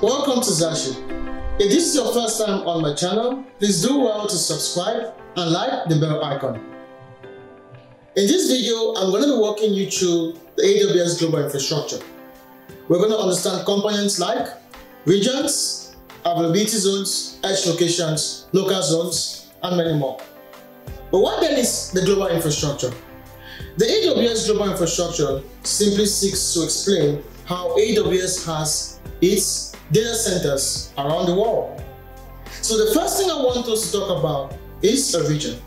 Welcome to Xashy. If this is your first time on my channel, please do well to subscribe and like the bell icon. In this video, I'm going to be walking you through the AWS Global Infrastructure. We're going to understand components like regions, availability zones, edge locations, local zones, and many more. But what then is the global infrastructure? The AWS Global Infrastructure simply seeks to explain how AWS has its data centers around the world. So the first thing I want us to talk about is a region.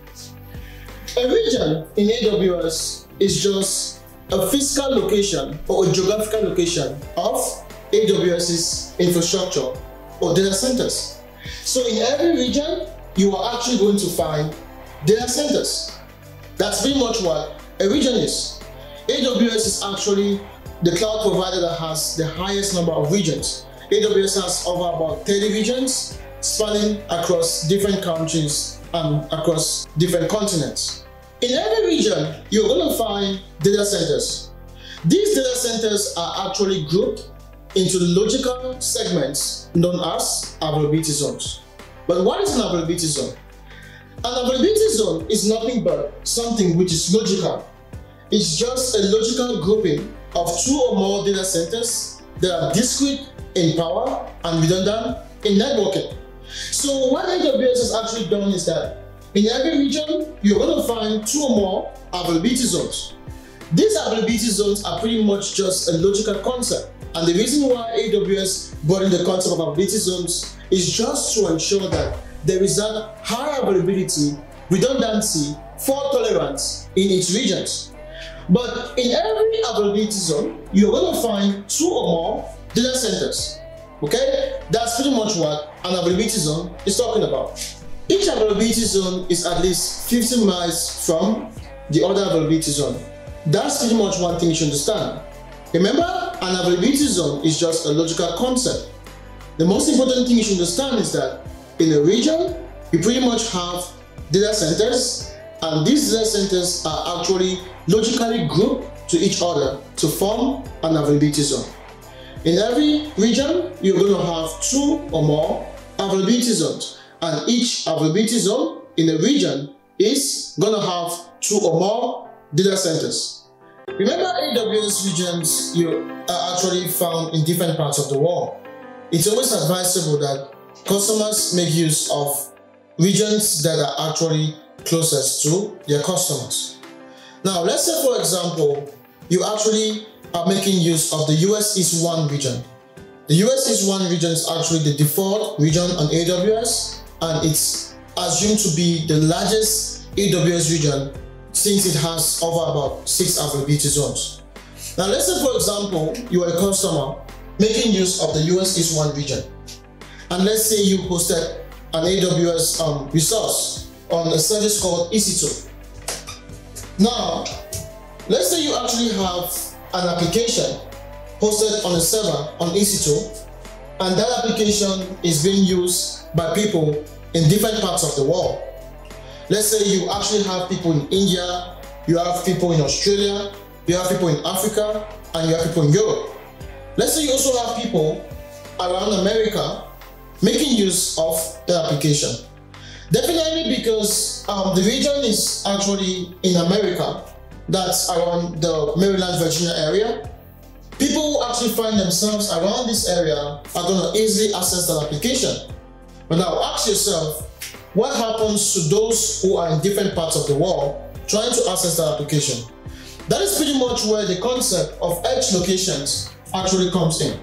A region in AWS is just a physical location or a geographical location of AWS's infrastructure or data centers. So in every region, you are actually going to find data centers. That's pretty much what a region is. AWS is actually the cloud provider that has the highest number of regions. AWS has over about 30 regions spanning across different countries and across different continents. In every region, you're going to find data centers. These data centers are actually grouped into logical segments known as availability zones. But what is an availability zone? An availability zone is nothing but something which is logical. It's just a logical grouping of two or more data centers that are discrete in power and redundant in networking. So what AWS has actually done is that in every region, you're going to find two or more availability zones. These availability zones are pretty much just a logical concept. And the reason why AWS brought in the concept of availability zones is just to ensure that there is that high availability, redundancy, fault tolerance in its regions. But in every availability zone, you're going to find two or more data centers. Okay? That's pretty much what an availability zone is talking about. Each availability zone is at least 50 miles from the other availability zone. That's pretty much one thing you should understand. Remember, an availability zone is just a logical concept. The most important thing you should understand is that in a region, you pretty much have data centers, and these data centers are actually logically grouped to each other to form an availability zone. In every region, you're going to have two or more availability zones, and each availability zone in a region is going to have two or more data centers. Remember AWS regions you are actually found in different parts of the world. It's always advisable that customers make use of regions that are actually closest to their customers. Now, let's say for example, you actually are making use of the US East 1 region. The US East 1 region is actually the default region on AWS and it's assumed to be the largest AWS region since it has over about 6 availability zones. Now let's say for example, you are a customer making use of the US East 1 region and let's say you hosted an AWS um, resource on a service called EC2. Now, let's say you actually have an application hosted on a server on EC2 and that application is being used by people in different parts of the world. Let's say you actually have people in India, you have people in Australia, you have people in Africa, and you have people in Europe. Let's say you also have people around America making use of the application. Definitely because um, the region is actually in America, that's around the Maryland, Virginia area. People who actually find themselves around this area are going to easily access that application. But now ask yourself, what happens to those who are in different parts of the world trying to access that application? That is pretty much where the concept of edge locations actually comes in.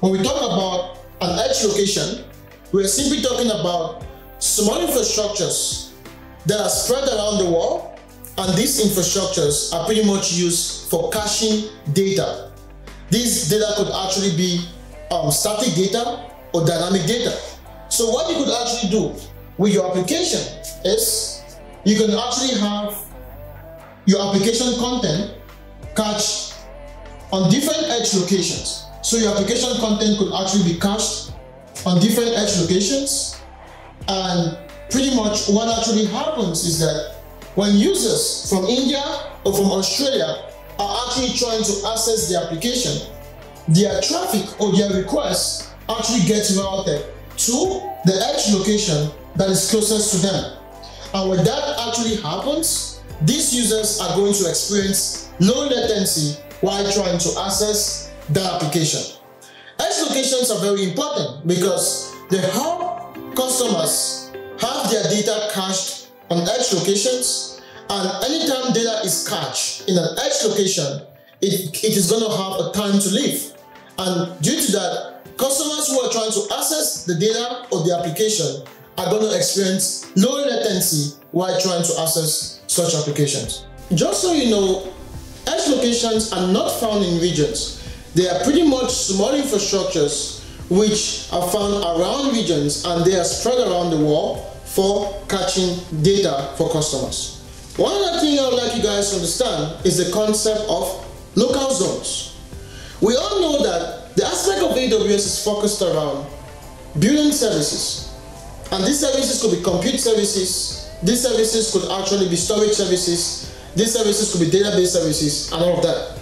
When we talk about an edge location, we're simply talking about small infrastructures that are spread around the world and these infrastructures are pretty much used for caching data. This data could actually be um, static data or dynamic data. So what you could actually do with your application is you can actually have your application content cached on different edge locations. So your application content could actually be cached on different edge locations. And pretty much what actually happens is that when users from India or from Australia are actually trying to access the application, their traffic or their requests actually get routed to the edge location that is closest to them. And when that actually happens, these users are going to experience low latency while trying to access the application. Edge locations are very important because they help customers have their data cached on edge locations and anytime data is cached in an edge location, it, it is going to have a time to live. And due to that, customers who are trying to access the data or the application are going to experience low latency while trying to access such applications. Just so you know, edge locations are not found in regions. They are pretty much small infrastructures which are found around regions and they are spread around the world for caching data for customers. One other thing I would like you guys to understand is the concept of local zones. We all know that the aspect of AWS is focused around building services. And these services could be compute services, these services could actually be storage services, these services could be database services and all of that.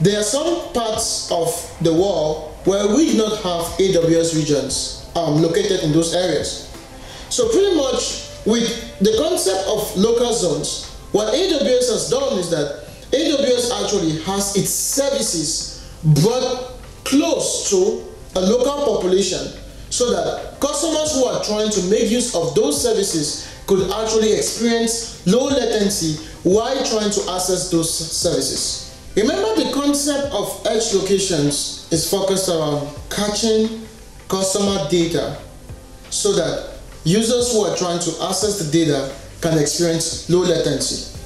There are some parts of the world where we do not have AWS regions um, located in those areas. So pretty much with the concept of local zones, what AWS has done is that AWS actually has its services brought close to a local population so that customers who are trying to make use of those services could actually experience low latency while trying to access those services. Remember the concept of edge locations is focused around caching customer data so that users who are trying to access the data can experience low latency.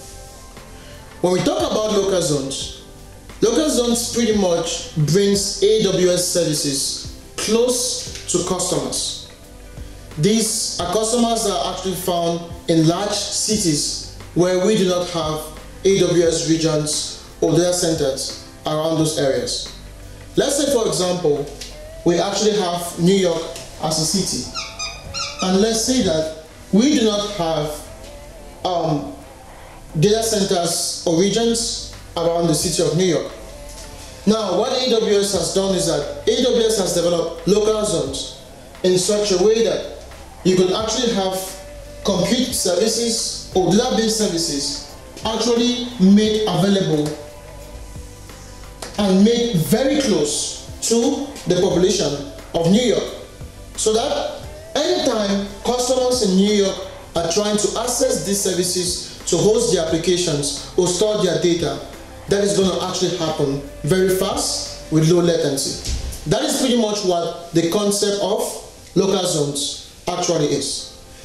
When we talk about local zones, local zones pretty much brings AWS services close to customers. These are customers that are actually found in large cities where we do not have AWS regions or data centers around those areas. Let's say, for example, we actually have New York as a city. And let's say that we do not have um, data centers or regions around the city of New York. Now, what AWS has done is that AWS has developed local zones in such a way that you can actually have compute services or database services actually made available and made very close to the population of New York. So that anytime customers in New York are trying to access these services to host their applications or store their data, that is going to actually happen very fast with low latency. That is pretty much what the concept of local zones actually is.